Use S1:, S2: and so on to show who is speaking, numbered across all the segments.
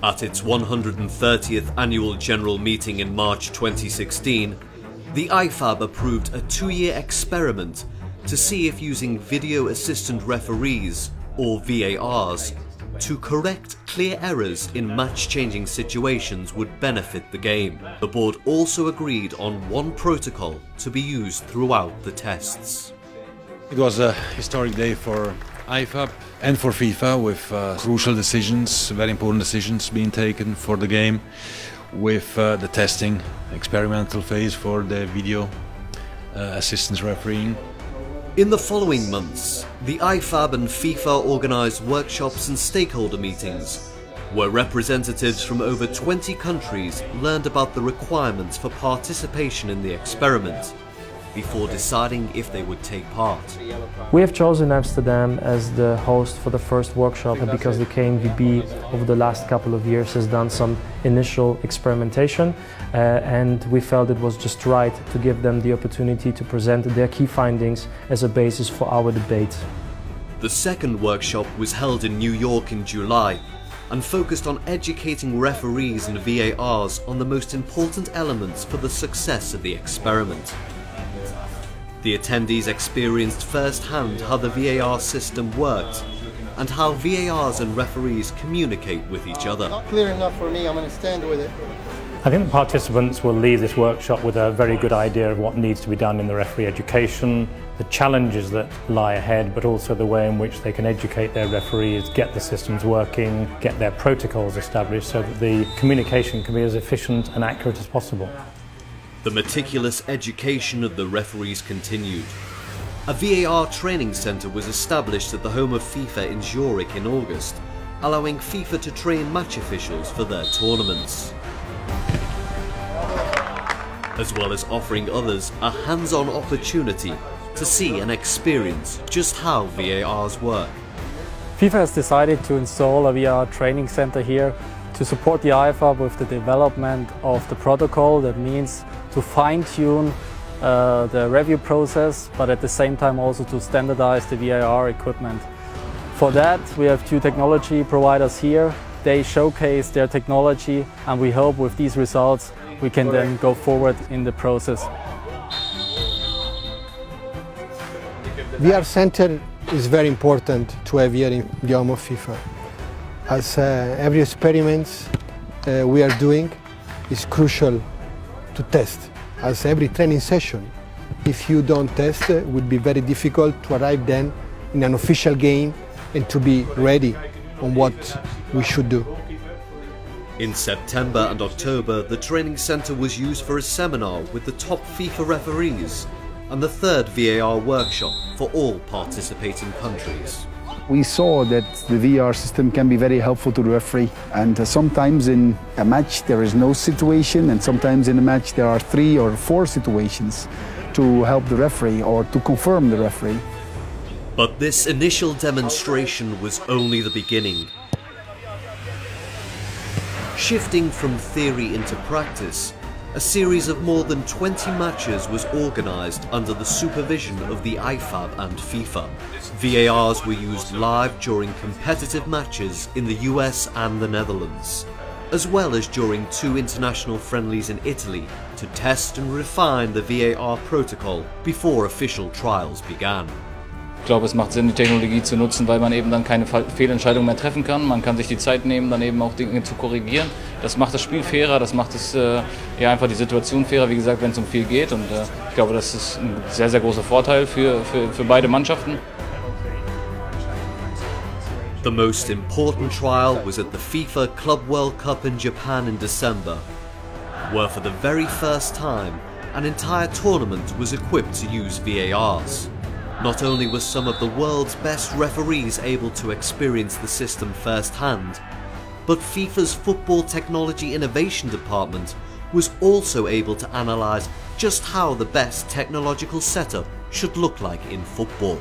S1: At its 130th annual general meeting in March 2016, the IFAB approved a two-year experiment to see if using video assistant referees, or VARs, to correct clear errors in match-changing situations would benefit the game. The board also agreed on one protocol to be used throughout the tests.
S2: It was a historic day for IFAB and for FIFA with uh, crucial decisions, very important decisions being taken for the game with uh, the testing experimental phase for the video uh, assistance refereeing.
S1: In the following months, the IFAB and FIFA organised workshops and stakeholder meetings, where representatives from over 20 countries learned about the requirements for participation in the experiment before deciding if they would take part.
S3: We have chosen Amsterdam as the host for the first workshop because the KNVB over the last couple of years has done some initial experimentation uh, and we felt it was just right to give them the opportunity to present their key findings as a basis for our debate.
S1: The second workshop was held in New York in July and focused on educating referees and VARs on the most important elements for the success of the experiment. The attendees experienced firsthand how the VAR system worked and how VARs and referees communicate with each other.
S4: Not clear enough for me, I'm going to stand with it.
S5: I think the participants will leave this workshop with a very good idea of what needs to be done in the referee education, the challenges that lie ahead, but also the way in which they can educate their referees, get the systems working, get their protocols established so that the communication can be as efficient and accurate as possible.
S1: The meticulous education of the referees continued. A VAR training centre was established at the home of FIFA in Zurich in August, allowing FIFA to train match officials for their tournaments. As well as offering others a hands-on opportunity to see and experience just how VARs work.
S6: FIFA has decided to install a VAR training center here to support the IFAB with the development of the protocol. That means to fine-tune uh, the review process, but at the same time also to standardize the VAR equipment. For that, we have two technology providers here. They showcase their technology, and we hope with these results we can then go forward in the process.
S4: VAR Center is very important to have here in the home of FIFA as uh, every experiment uh, we are doing is crucial to test. As every training session, if you don't test, it would be very difficult to arrive then in an official game and to be ready on what we should do.
S1: In September and October, the training centre was used for a seminar with the top FIFA referees and the third VAR workshop for all participating countries.
S7: We saw that the VAR system can be very helpful to the referee and uh, sometimes in a match there is no situation and sometimes in a match there are three or four situations to help the referee or to confirm the referee.
S1: But this initial demonstration was only the beginning. Shifting from theory into practice, a series of more than 20 matches was organised under the supervision of the IFAB and FIFA. VARs were used live during competitive matches in the US and the Netherlands, as well as during two international friendlies in Italy to test and refine the VAR protocol before official trials began.
S8: Ich glaube, es macht Sinn, die Technologie zu nutzen, weil man eben dann keine Fehlentscheidungen mehr treffen kann. Man kann sich die Zeit nehmen, dann eben auch Dinge zu korrigieren. Das macht das Spiel fairer, das macht es äh, ja einfach die Situation fairer, wie gesagt, wenn es um viel geht. Und äh, ich glaube, das ist ein sehr, sehr großer Vorteil für, für, für beide Mannschaften.
S1: The most important trial was at the FIFA Club World Cup in Japan in December, where for the very first time, an entire tournament was equipped to use VARs. Not only were some of the world's best referees able to experience the system firsthand, but FIFA's Football Technology Innovation Department was also able to analyse just how the best technological setup should look like in football.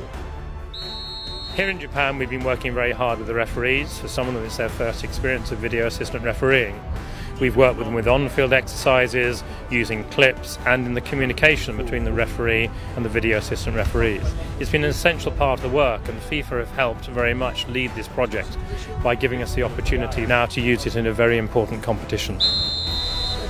S5: Here in Japan, we've been working very hard with the referees. For some of them, it's their first experience of video assistant refereeing. We've worked with them with on-field exercises, using clips, and in the communication between the referee and the video assistant referees. It's been an essential part of the work, and FIFA have helped very much lead this project by giving us the opportunity now to use it in a very important competition.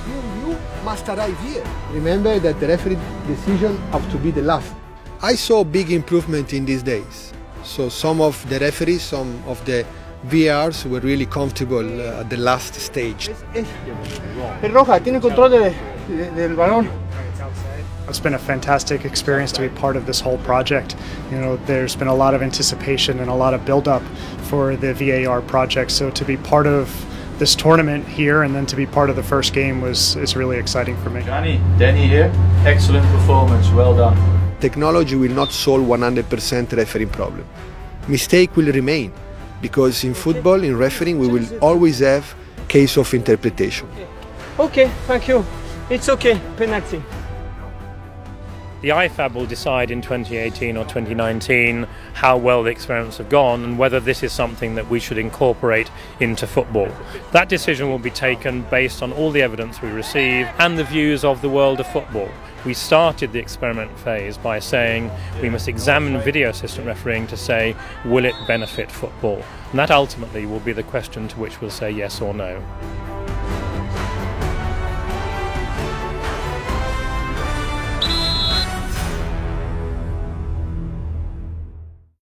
S4: You, you must arrive here. Remember that the referee decision have to be the last. I saw big improvement in these days. So some of the referees, some of the VARs were really comfortable uh, at the last stage.
S9: El Roja tiene control de, de, del balón. It's been a fantastic experience to be part of this whole project. You know, there's been a lot of anticipation and a lot of build-up for the VAR project. So to be part of this tournament here and then to be part of the first game was is really exciting for me.
S8: Johnny, Danny here. Excellent performance. Well done.
S4: Technology will not solve 100% refereeing problem. Mistake will remain because in football, in refereeing, we will always have case of interpretation.
S9: Okay, thank you. It's okay. Penalty.
S5: The IFAB will decide in 2018 or 2019 how well the experiments have gone and whether this is something that we should incorporate into football. That decision will be taken based on all the evidence we receive and the views of the world of football. We started the experiment phase by saying we must examine video assistant refereeing to say, will it benefit football? And that ultimately will be the question to which we'll say yes or no.